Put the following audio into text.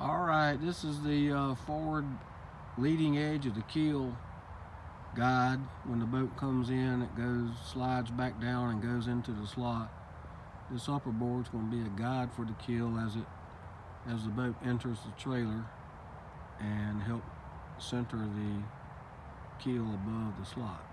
All right, this is the uh, forward leading edge of the keel guide. When the boat comes in, it goes, slides back down and goes into the slot. This upper board's going to be a guide for the keel as it as the boat enters the trailer and help center the keel above the slot.